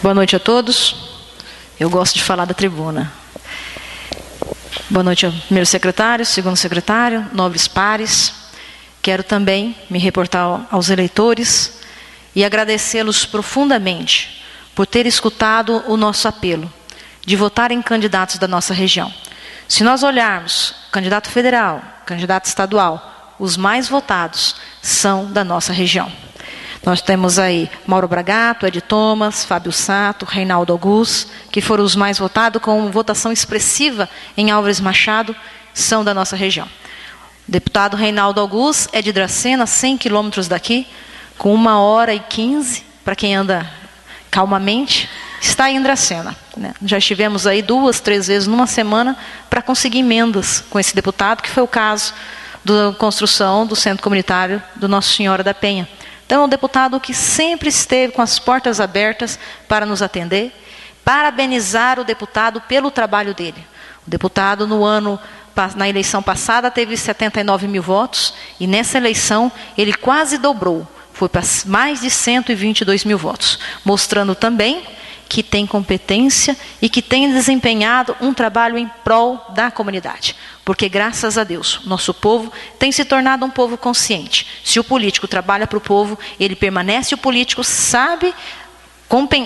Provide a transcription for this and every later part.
Boa noite a todos. Eu gosto de falar da tribuna. Boa noite ao primeiro secretário, segundo secretário, nobres pares. Quero também me reportar aos eleitores e agradecê-los profundamente por ter escutado o nosso apelo de votar em candidatos da nossa região. Se nós olharmos candidato federal, candidato estadual, os mais votados são da nossa região. Nós temos aí Mauro Bragato, Ed Thomas, Fábio Sato, Reinaldo Augusto, que foram os mais votados, com votação expressiva em Álvares Machado, são da nossa região. Deputado Reinaldo Augusto é de Dracena, 100 quilômetros daqui, com uma hora e 15, para quem anda calmamente, está em Dracena. Né? Já estivemos aí duas, três vezes numa semana para conseguir emendas com esse deputado, que foi o caso da construção do centro comunitário do Nossa Senhora da Penha. Então, um deputado que sempre esteve com as portas abertas para nos atender. Parabenizar o deputado pelo trabalho dele. O deputado, no ano, na eleição passada, teve 79 mil votos, e nessa eleição ele quase dobrou, foi para mais de 122 mil votos, mostrando também que tem competência e que tem desempenhado um trabalho em prol da comunidade. Porque, graças a Deus, nosso povo tem se tornado um povo consciente. Se o político trabalha para o povo, ele permanece, o político sabe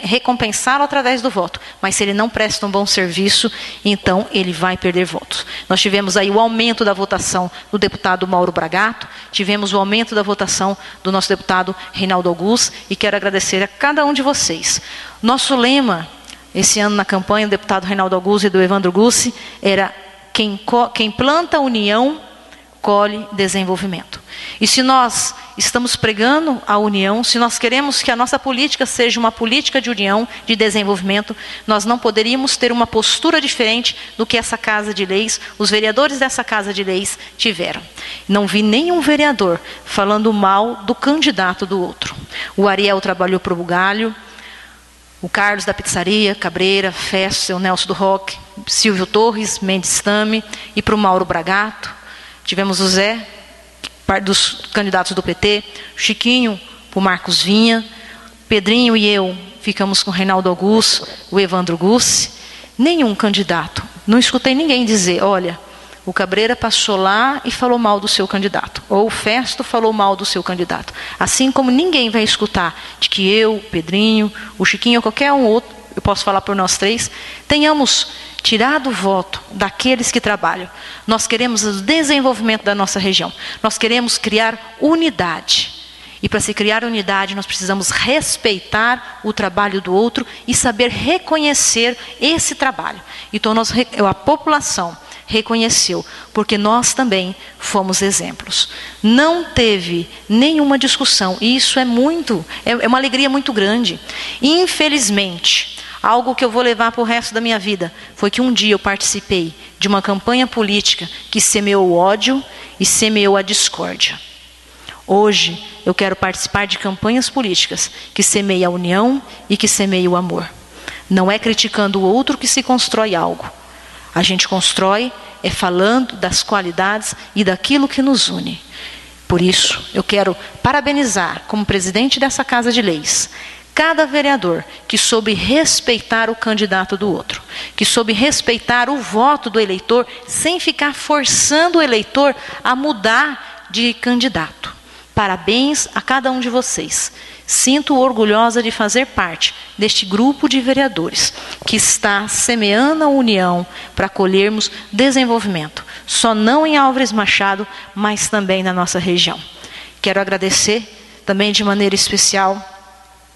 recompensá-lo através do voto. Mas se ele não presta um bom serviço, então ele vai perder votos. Nós tivemos aí o aumento da votação do deputado Mauro Bragato, tivemos o aumento da votação do nosso deputado Reinaldo Augusto, e quero agradecer a cada um de vocês. Nosso lema, esse ano na campanha do deputado Reinaldo Augusto e do Evandro Gussi, era quem, quem planta união, colhe desenvolvimento. E se nós estamos pregando a união, se nós queremos que a nossa política seja uma política de união, de desenvolvimento, nós não poderíamos ter uma postura diferente do que essa Casa de Leis, os vereadores dessa Casa de Leis tiveram. Não vi nenhum vereador falando mal do candidato do outro. O Ariel trabalhou para o Bugalho, o Carlos da Pizzaria, Cabreira, Fessel, Nelson do Roque, Silvio Torres, Mendes Tame e para o Mauro Bragato. Tivemos o Zé, dos candidatos do PT, Chiquinho o Marcos Vinha, Pedrinho e eu ficamos com o Reinaldo Augusto, o Evandro Gussi. Nenhum candidato. Não escutei ninguém dizer, olha, o Cabreira passou lá e falou mal do seu candidato. Ou o Festo falou mal do seu candidato. Assim como ninguém vai escutar de que eu, Pedrinho, o Chiquinho ou qualquer um outro, eu posso falar por nós três, tenhamos tirado o voto daqueles que trabalham. Nós queremos o desenvolvimento da nossa região. Nós queremos criar unidade. E para se criar unidade, nós precisamos respeitar o trabalho do outro e saber reconhecer esse trabalho. Então, nós, a população reconheceu, porque nós também fomos exemplos. Não teve nenhuma discussão, e isso é muito, é, é uma alegria muito grande. Infelizmente, algo que eu vou levar para o resto da minha vida foi que um dia eu participei de uma campanha política que semeou o ódio e semeou a discórdia. Hoje eu quero participar de campanhas políticas que semeiam a união e que semeiam o amor. Não é criticando o outro que se constrói algo. A gente constrói é falando das qualidades e daquilo que nos une. Por isso, eu quero parabenizar, como presidente dessa Casa de Leis, cada vereador que soube respeitar o candidato do outro, que soube respeitar o voto do eleitor, sem ficar forçando o eleitor a mudar de candidato. Parabéns a cada um de vocês. Sinto orgulhosa de fazer parte deste grupo de vereadores que está semeando a união para colhermos desenvolvimento, só não em Álvares Machado, mas também na nossa região. Quero agradecer também de maneira especial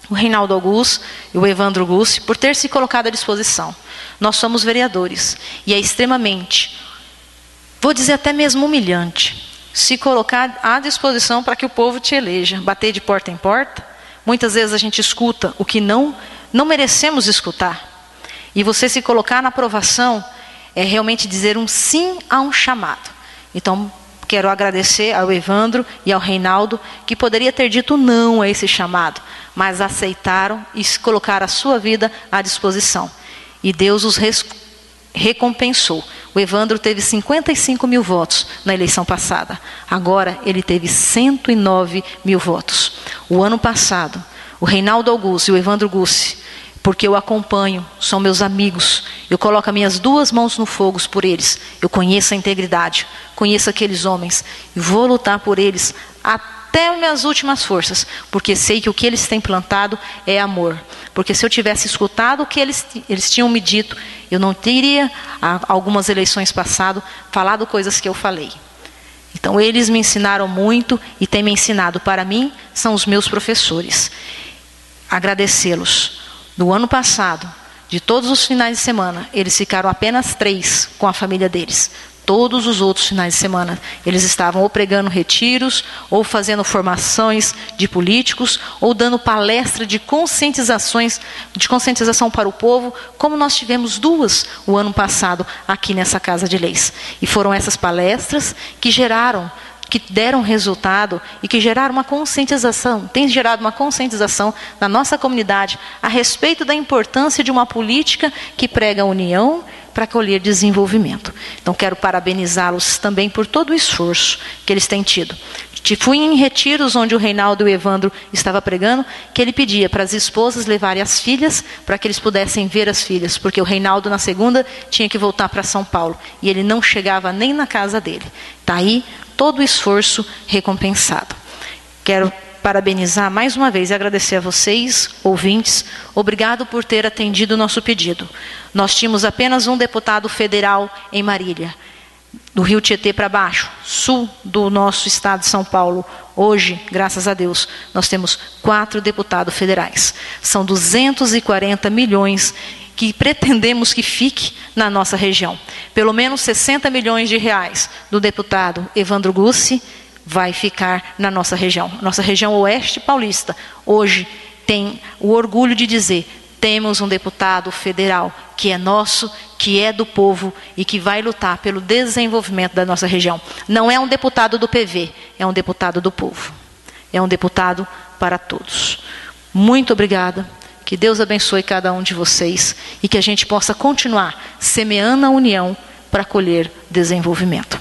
o Reinaldo Augusto e o Evandro Augusto por ter se colocado à disposição. Nós somos vereadores e é extremamente, vou dizer até mesmo humilhante, se colocar à disposição para que o povo te eleja, bater de porta em porta. Muitas vezes a gente escuta o que não não merecemos escutar. E você se colocar na aprovação é realmente dizer um sim a um chamado. Então, quero agradecer ao Evandro e ao Reinaldo que poderia ter dito não a esse chamado, mas aceitaram e colocaram a sua vida à disposição. E Deus os recompensou. O Evandro teve 55 mil votos na eleição passada. Agora ele teve 109 mil votos. O ano passado, o Reinaldo Augusto e o Evandro Gussi porque eu acompanho, são meus amigos. Eu coloco as minhas duas mãos no fogo por eles. Eu conheço a integridade, conheço aqueles homens e vou lutar por eles até minhas últimas forças, porque sei que o que eles têm plantado é amor. Porque se eu tivesse escutado o que eles, eles tinham me dito, eu não teria, algumas eleições passadas, falado coisas que eu falei. Então, eles me ensinaram muito e têm me ensinado. Para mim, são os meus professores. Agradecê-los. Do ano passado, de todos os finais de semana, eles ficaram apenas três com a família deles. Todos os outros finais de semana, eles estavam ou pregando retiros, ou fazendo formações de políticos, ou dando palestra de conscientizações, de conscientização para o povo, como nós tivemos duas o ano passado aqui nessa Casa de Leis. E foram essas palestras que geraram que deram resultado e que geraram uma conscientização, tem gerado uma conscientização na nossa comunidade a respeito da importância de uma política que prega a união para colher desenvolvimento. Então, quero parabenizá-los também por todo o esforço que eles têm tido. Fui em retiros onde o Reinaldo e o Evandro estava pregando, que ele pedia para as esposas levarem as filhas para que eles pudessem ver as filhas, porque o Reinaldo na segunda tinha que voltar para São Paulo e ele não chegava nem na casa dele. Está aí todo o esforço recompensado. Quero parabenizar mais uma vez e agradecer a vocês, ouvintes. Obrigado por ter atendido o nosso pedido. Nós tínhamos apenas um deputado federal em Marília, do Rio Tietê para baixo, sul do nosso estado de São Paulo. Hoje, graças a Deus, nós temos quatro deputados federais. São 240 milhões que pretendemos que fique na nossa região. Pelo menos 60 milhões de reais do deputado Evandro Gussi vai ficar na nossa região. Nossa região oeste paulista hoje tem o orgulho de dizer: temos um deputado federal que é nosso, que é do povo e que vai lutar pelo desenvolvimento da nossa região. Não é um deputado do PV, é um deputado do povo. É um deputado para todos. Muito obrigada. Que Deus abençoe cada um de vocês e que a gente possa continuar semeando a união para colher desenvolvimento.